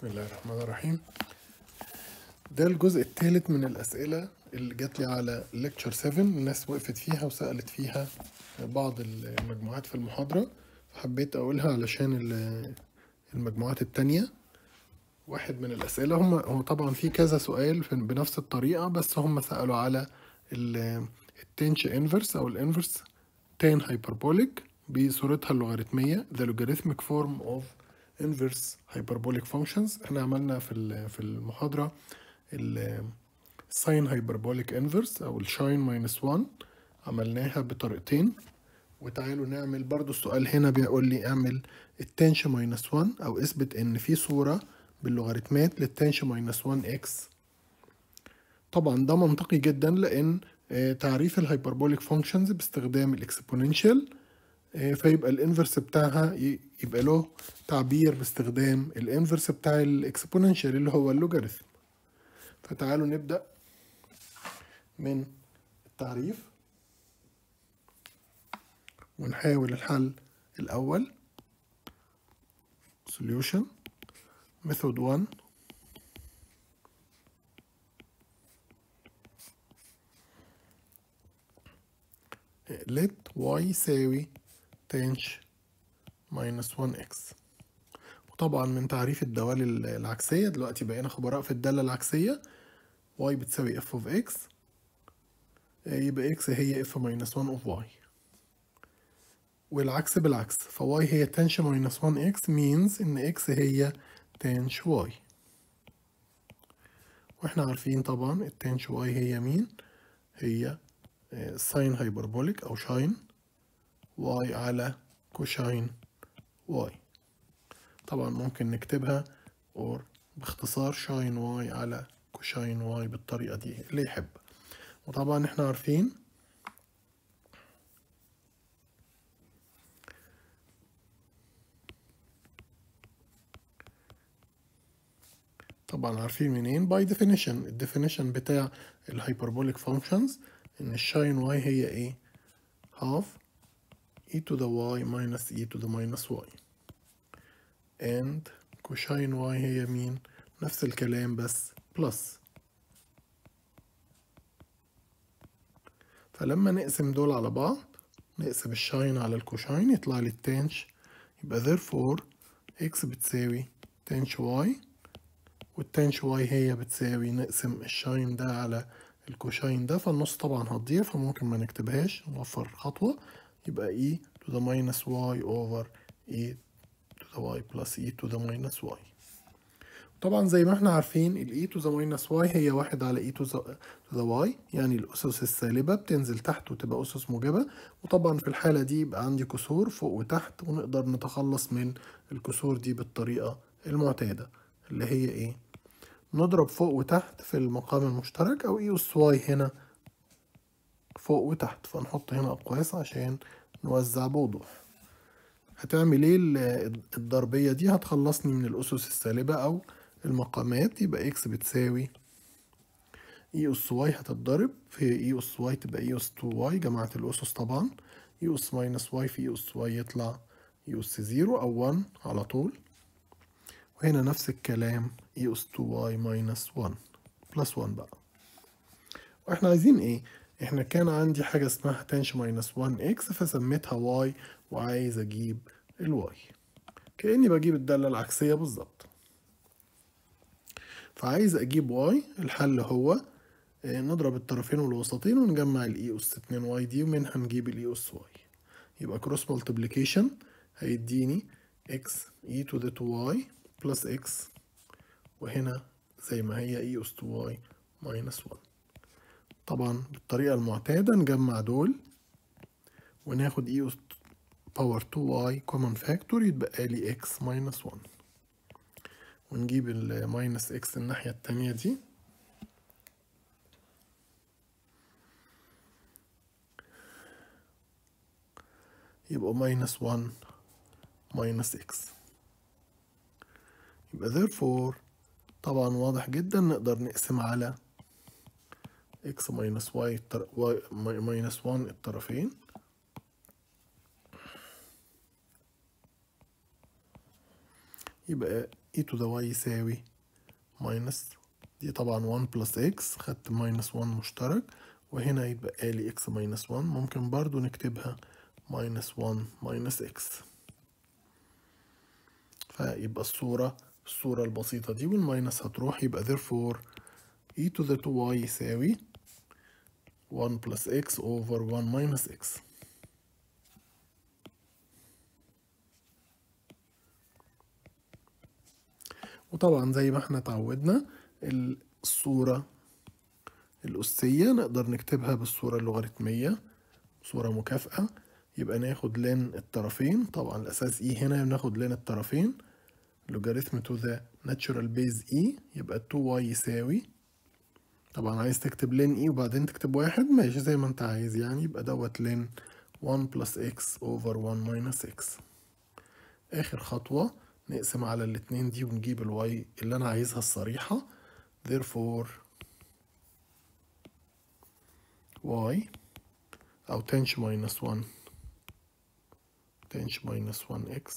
بسم الله الرحمن الرحيم. ده الجزء الثالث من الأسئلة اللي جات لي على lecture 7 الناس وقفت فيها وسألت فيها بعض المجموعات في المحاضرة. فحبيت أقولها علشان ال- المجموعات التانية. واحد من الأسئلة هم هو طبعا في كذا سؤال بنفس الطريقة بس هم سألوا على ال tanh inverse أو ال inverse tan hyperbolic بصورتها اللوغاريتمية the logarithmic form of inverse hyperbolic functions. إحنا عملنا في في المحاضرة ال sine hyperbolic inverse أو ال sinh minus 1 عملناها بطريقتين. وتعالوا نعمل برضو السؤال هنا بيقول لي اعمل ال tanh minus 1 أو اثبت إن في صورة باللوغاريتمات لل tanh minus 1 x طبعا ده منطقي جدا لأن آه، تعريف ال hyperbolic functions باستخدام ال exponential فيبقى ال inverse بتاعها يبقى له تعبير باستخدام ال inverse بتاع ال exponential اللي هو اللوغاريتم فتعالوا نبدأ من التعريف ونحاول الحل الأول. Solution. Method 1 let y يساوي تنش minus 1x وطبعا من تعريف الدوال ال- العكسية دلوقتي بقينا خبراء في الدالة العكسية. y بتساوي of x آه، يبقى x هي f minus 1 of y والعكس بالعكس ف y هي تنش minus 1x means إن x هي تنش y وإحنا عارفين طبعا التنش y هي مين؟ هي sine hyperbolic أو sinh y على cosh y طبعا ممكن نكتبها or باختصار sinh y على cosh y بالطريقة دي اللي يحب. وطبعا إحنا عارفين طبعا عارفين منين؟ by definition ال definition بتاع ال hyperbolic functions إن ال sinh y هي إيه؟ half e to the y minus e to the minus y. And cosh y هي مين نفس الكلام بس plus فلما نقسم دول على بعض نقسم ال sinh على ال cosh يطلع لي ال tanh. يبقى therefore x بتساوي تانش y والتانش y هي بتساوي نقسم الشاين ده على الكوشاين ده. فالنص طبعا هتضيع فممكن ما نكتبهاش نوفر خطوة. يبقى e to the minus y over e to the y plus e to the minus y. طبعا زي ما إحنا عارفين ال e to the minus y هي واحد على e to the, to the y يعني الأسس السالبة بتنزل تحت وتبقى أسس موجبة. وطبعا في الحالة دي يبقى عندي كسور فوق وتحت ونقدر نتخلص من الكسور دي بالطريقة المعتادة اللي هي إيه؟ نضرب فوق وتحت في المقام المشترك أو e أس y هنا فوق وتحت فنحط هنا أقواس عشان نوزع بوضوح. هتعمل إيه ال- الضربية دي؟ هتخلصني من الأسس السالبة أو المقامات. يبقى إكس بتساوي e أس y هتتضرب في e أس y تبقى e أس two y جمعت الأسس طبعا. e أس minus y في e أس y يطلع e أس zero أو one على طول. وهنا نفس الكلام. e أس two y minus one plus one بقى. وإحنا عايزين إيه؟ إحنا كان عندي حاجة اسمها tanh minus 1 x فسميتها y وعايز أجيب ال y كأني بجيب الدالة العكسية بالظبط. فعايز أجيب y الحل هو آه، نضرب الطرفين والوسطين ونجمع ال e أس 2 y دي ومنها نجيب ال e أس y. يبقى cross multiplication هيديني x e to the 2 y plus x وهنا زي ما هي e أس 2 y minus 1 طبعا بالطريقة المعتادة نجمع دول وناخد e power 2 y common factor يتبقى لي x minus 1 ونجيب ال minus x الناحية التانية دي. يبقى minus 1 minus x يبقى therefore طبعا واضح جدا نقدر نقسم على x minus y الطر... y minus 1 الطرفين. يبقى e to the y يساوي minus دي طبعا 1 plus x خدت minus 1 مشترك وهنا يتبقى لي x minus 1 ممكن برضو نكتبها minus 1 minus x. فيبقى الصورة الصورة البسيطة دي وال minus هتروح يبقى therefore e to the 2y يساوي 1 plus x over 1 minus x. وطبعا زي ما إحنا اتعودنا الصورة الأسية نقدر نكتبها بالصورة اللوغاريتمية صورة مكافئة يبقى ناخد ln الطرفين. طبعا الأساس e هنا بناخد ln الطرفين. لوغاريتم to the natural base e يبقى 2y يساوي طبعا عايز تكتب ln e وبعدين تكتب واحد؟ ماشي زي ما أنت عايز. يعني يبقى دوت ln 1 plus x over 1 minus x. آخر خطوة نقسم على الاتنين دي ونجيب ال y اللي أنا عايزها الصريحة. Therefore y أو tanh minus 1 tanh minus 1 x.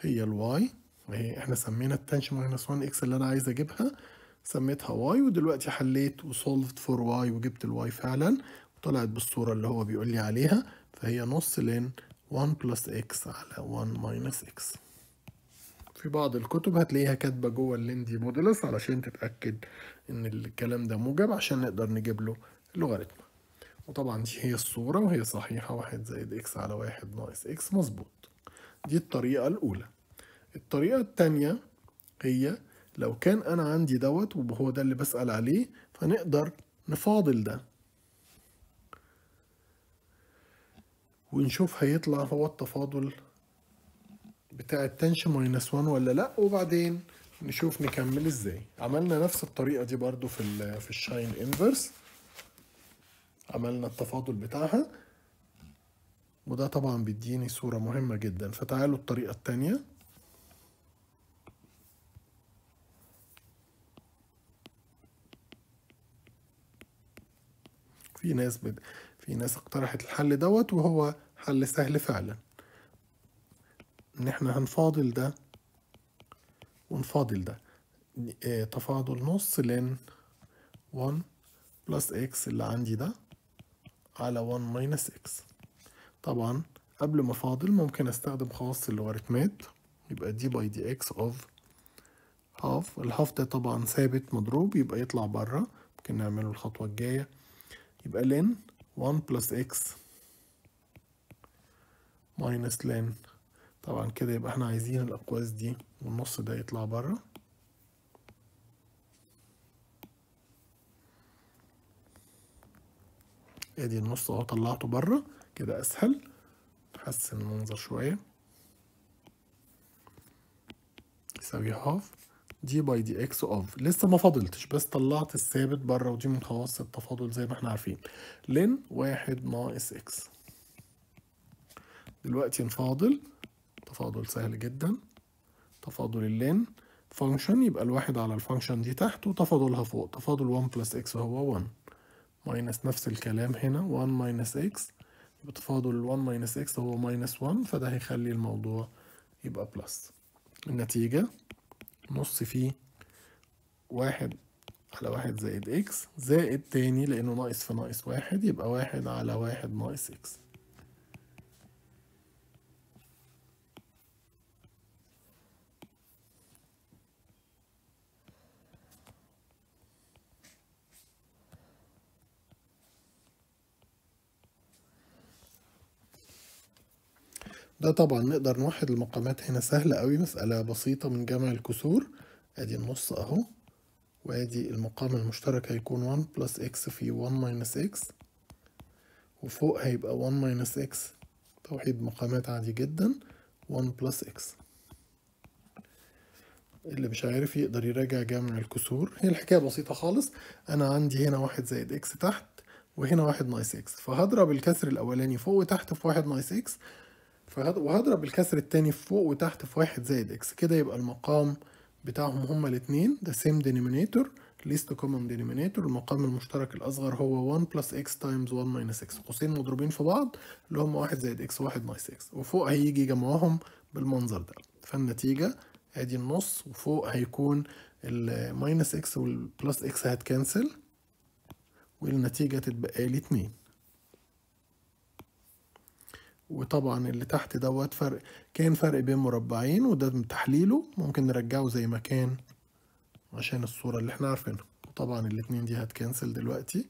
هي ال y وهي إحنا سمينا ال tanh minus 1 x اللي أنا عايز أجيبها. سميتها y ودلوقتي حليت و solved for y وجبت ال y فعلا وطلعت بالصورة اللي هو بيقول لي عليها. فهي نص ln 1 plus x على 1 minus x. في بعض الكتب هتلاقيها كاتبة جوه ال ln دي modulus علشان تتأكد إن الكلام ده موجب عشان نقدر نجيب له اللوغاريتم. وطبعا دي هي الصورة وهي صحيحة واحد زائد x على واحد ناقص x مظبوط. دي الطريقة الأولى. الطريقة التانية هي لو كان أنا عندي دوت وهو ده اللي بسأل عليه فنقدر نفاضل ده. ونشوف هيطلع هو التفاضل بتاع ال tanh minus 1 ولا لأ وبعدين نشوف نكمل إزاي. عملنا نفس الطريقة دي برضو في في ال sinh inverse عملنا التفاضل بتاعها. وده طبعا بيديني صورة مهمة جدا. فتعالوا الطريقة التانية. في ناس بد... في ناس اقترحت الحل دوت وهو حل سهل فعلا. ان إحنا هنفاضل ده ونفاضل ده. آه تفاضل نص ln 1 plus x اللي عندي ده على 1 minus x طبعا قبل ما فاضل ممكن أستخدم خواص اللوغاريتمات يبقى d by dx of half ال half ده طبعا ثابت مضروب يبقى يطلع بره ممكن نعمله الخطوة الجاية. يبقى ln 1 plus x minus ln طبعا كده يبقى إحنا عايزين الأقواس دي والنص ده يطلع بره. ادي النص اهو طلعته بره كده أسهل. نحسن المنظر شوية. يساوي half d by dx of لسه ما فاضلتش بس طلعت الثابت بره ودي من خواص التفاضل زي ما إحنا عارفين. ln واحد ناقص x دلوقتي نفاضل تفاضل سهل جدا. تفاضل ال ln function يبقى الواحد على ال function دي تحت وتفاضلها فوق. تفاضل 1 plus x هو 1 minus نفس الكلام هنا 1 minus x يبقى تفاضل ال 1 minus x هو minus 1 فده هيخلي الموضوع يبقى plus النتيجة؟ نص فيه واحد على واحد زائد x زائد تاني لأنه ناقص في ناقص واحد يبقى واحد على واحد ناقص x. ده طبعا نقدر نوحد المقامات هنا سهلة قوي. مسألة بسيطة من جمع الكسور. آدي النص أهو. وآدي المقام المشترك هيكون 1 plus x في 1 minus x. وفوق هيبقى 1 minus x. توحيد مقامات عادي جدا. 1 plus x. اللي مش عارف يقدر يراجع جمع الكسور. هي الحكاية بسيطة خالص. أنا عندي هنا واحد زائد x تحت وهنا واحد ناقص x. فهضرب الكسر الأولاني فوق وتحت في واحد ناقص x. وهضرب الكسر التاني فوق وتحت في واحد زائد x. كده يبقى المقام بتاعهم هما الاتنين. ده same denominator least common denominator. المقام المشترك الأصغر هو 1 plus x times 1 minus x. قوسين مضروبين في بعض اللي هما واحد زائد x واحد ناقص x وفوق هيجي جمعهم بالمنظر ده. فالنتيجة آدي النص وفوق هيكون ال minus x وال plus x هت cancel والنتيجة تتبقى لي اتنين. وطبعا اللي تحت دوت فرق كان فرق بين مربعين وده تحليله ممكن نرجعه زي ما كان عشان الصورة اللي إحنا عارفينها. وطبعا الاتنين دي هت cancel دلوقتي.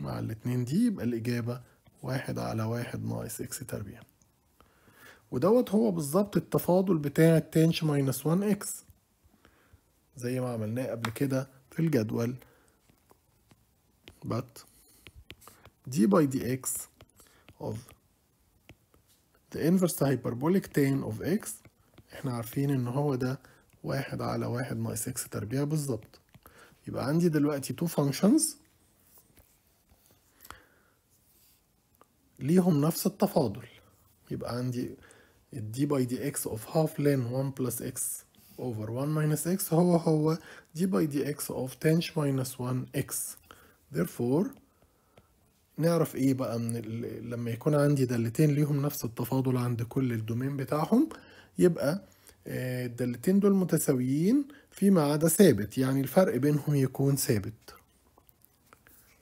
مع الاتنين دي يبقى الإجابة واحد على واحد ناقص x تربيع. ودوت هو بالظبط التفاضل بتاع ال tanh minus 1 x. زي ما عملناه قبل كده في الجدول. But d by dx of the inverse hyperbolic tan of x إحنا عارفين ان هو ده واحد على واحد ناقص x تربيع بالظبط يبقى عندي دلوقتي two functions ليهم نفس التفاضل يبقى عندي ال d by dx of half ln 1 plus x over 1 minus x هو هو d by dx of tanh minus 1 x therefore نعرف إيه بقى من. لما يكون عندي دالتين ليهم نفس التفاضل عند كل الدومين بتاعهم يبقى الدالتين دول متساويين فيما عدا ثابت يعني الفرق بينهم يكون ثابت.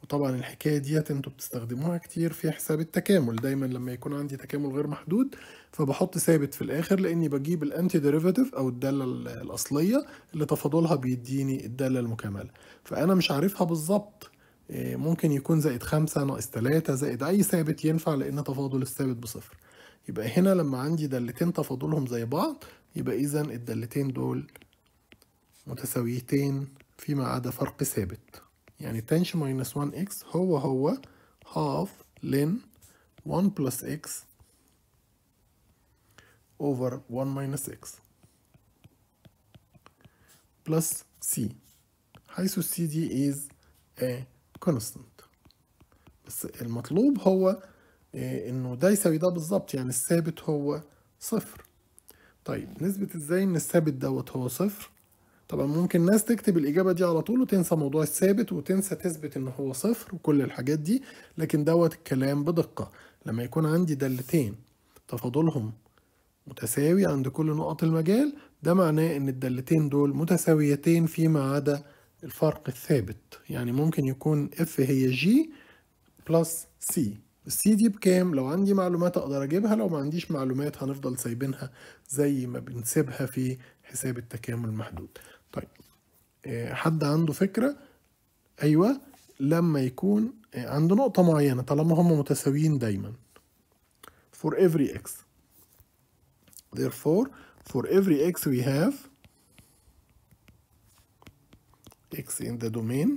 وطبعا الحكاية ديت أنتوا بتستخدموها كتير في حساب التكامل. دايما لما يكون عندي تكامل غير محدود فبحط ثابت في الآخر لأني بجيب الأنتي ديريفاتيف أو الدالة الأصلية اللي تفاضلها بيديني الدالة المكملة فأنا مش عارفها بالظبط. ممكن يكون زائد خمسة ناقص تلاتة زائد أي ثابت ينفع لأن تفاضل الثابت بصفر. يبقى هنا لما عندي دالتين تفاضلهم زي بعض يبقى إذا الدالتين دول متساويتين فيما عدا فرق ثابت. يعني tanh minus 1 x هو هو half ln 1 plus x over 1 minus x plus c. حيث السي دي a constant. بس المطلوب هو إنه ده يساوي ده بالظبط يعني الثابت هو صفر. طيب نثبت إزاي إن الثابت دوت هو صفر؟ طبعا ممكن ناس تكتب الإجابة دي على طول وتنسى موضوع الثابت وتنسى تثبت إن هو صفر وكل الحاجات دي لكن دوت الكلام بدقة. لما يكون عندي دالتين تفاضلهم متساوي عند كل نقط المجال ده معناه إن الدالتين دول متساويتين فيما عدا الفرق الثابت. يعني ممكن يكون f هي g plus c ال c دي بكام؟ لو عندي معلومات أقدر أجيبها لو ما عنديش معلومات هنفضل سايبينها زي ما بنسيبها في حساب التكامل المحدود طيب حد عنده فكرة؟ أيوه لما يكون عند نقطة معينة طالما هم متساويين دايما. For every x. Therefore for every x we have x in the domain.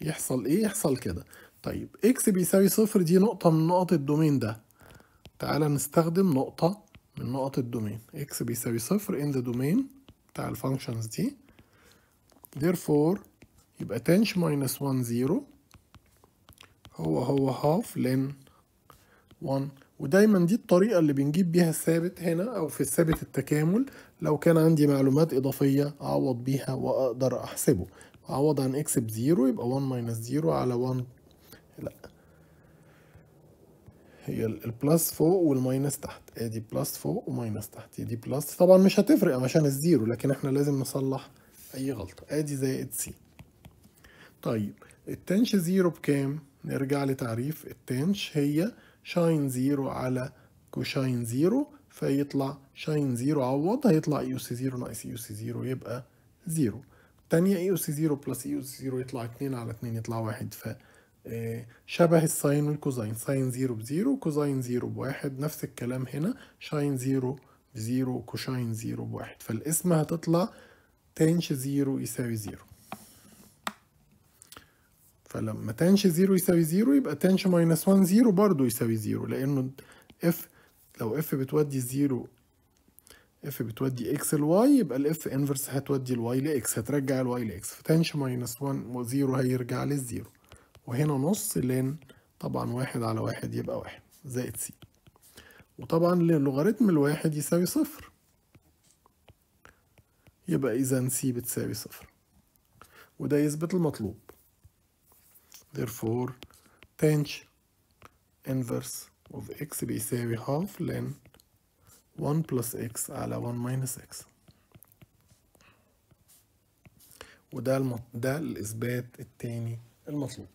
يحصل إيه؟ يحصل كده. طيب x بيساوي صفر. دي نقطة من نقط ال domain ده. تعالى نستخدم نقطة من نقط ال domain. X بيساوي صفر in the domain بتاع ال functions دي. Therefore يبقى tanh minus 1 0 هو هو half ln 1 ودايما دي الطريقة اللي بنجيب بيها الثابت هنا أو في الثابت التكامل. لو كان عندي معلومات إضافية أعوض بيها وأقدر أحسبه. أعوض عن x ب zero يبقى 1 minus zero على 1 لأ. هي ال plus فوق وال minus تحت. ادي plus فوق و minus تحت. دي plus طبعا مش هتفرق عشان ال zero لكن إحنا لازم نصلح أي غلطة. ادي زائد سي طيب ال tanh zero بكام؟ نرجع لتعريف. ال tanh هي sinh zero على cosh zero فيطلع sinh zero عوض هيطلع e أس zero ناقص e أس zero يبقى zero. تانية e أس zero plus e أس zero يطلع اتنين على اتنين يطلع واحد. ف شبه ال sine وال cosine sine zero ب zero cosine zero بواحد. نفس الكلام هنا. sinh zero ب zero cosh zero بواحد. فالقسمة هتطلع tanh zero يساوي zero. فلما tanh zero يساوي zero يبقى tanh minus one zero برضو يساوي zero لأنه f لو f بتودي zero f بتودي x ل y يبقى الاف انفرس هتودي الواي لاكس هترجع الواي لاكس فتانش ماينس وان وزيرو هيرجع للزيرو وهنا نص لأن طبعا واحد على واحد يبقى واحد زائد سي وطبعا لوغاريتم الواحد يساوي صفر. يبقى إذا سي بتساوي صفر. وده يثبت المطلوب. Therefore تنش inverse of x بيساوي half ln 1 plus x على 1 minus x. وده المط... ده الإثبات التاني المطلوب.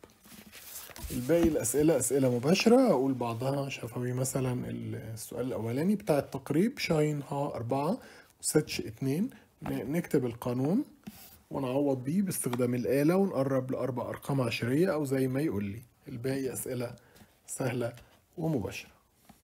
الباقي الأسئلة أسئلة مباشرة أقول بعضها. شفوي مثلا السؤال الأولاني بتاع التقريب شاين ها أربعة وستش اتنين. نكتب القانون ونعوض بيه باستخدام الآلة ونقرب لأربع أرقام عشرية أو زي ما يقول لي. الباقي أسئلة سهلة ومباشرة